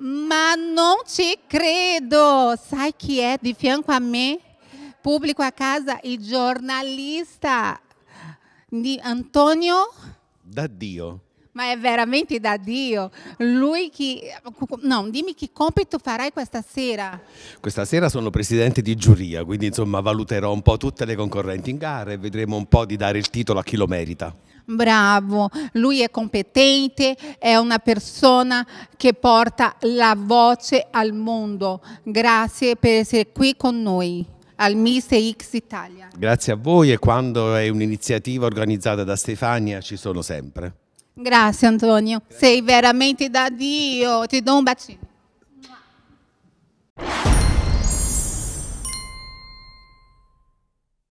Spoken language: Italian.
Ma non ci credo! Sai chi è di fianco a me? Pubblico a casa, il giornalista di Antonio. Da Dio. Ma è veramente da Dio. Lui chi... No, dimmi che compito farai questa sera. Questa sera sono presidente di giuria, quindi insomma valuterò un po' tutte le concorrenti in gara e vedremo un po' di dare il titolo a chi lo merita. Bravo, lui è competente, è una persona che porta la voce al mondo. Grazie per essere qui con noi al Mister X Italia. Grazie a voi e quando è un'iniziativa organizzata da Stefania ci sono sempre. Grazie Antonio, sei veramente da Dio, ti do un bacino.